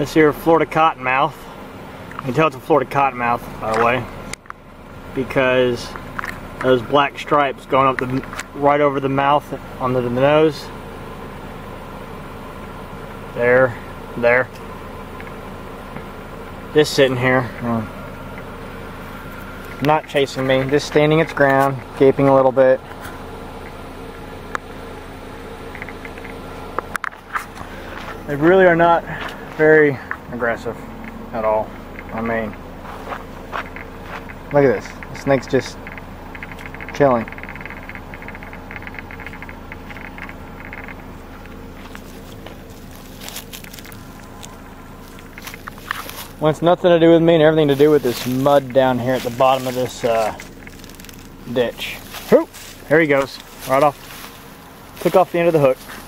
This here Florida cottonmouth. You can tell it's a Florida cottonmouth, by the way, because those black stripes going up the right over the mouth onto the nose. There, there. Just sitting here, hmm. not chasing me, just standing its ground, gaping a little bit. They really are not very aggressive at all. I mean, look at this. The snake's just chilling. Well, it's nothing to do with me and everything to do with this mud down here at the bottom of this uh, ditch. There he goes. Right off. Took off the end of the hook.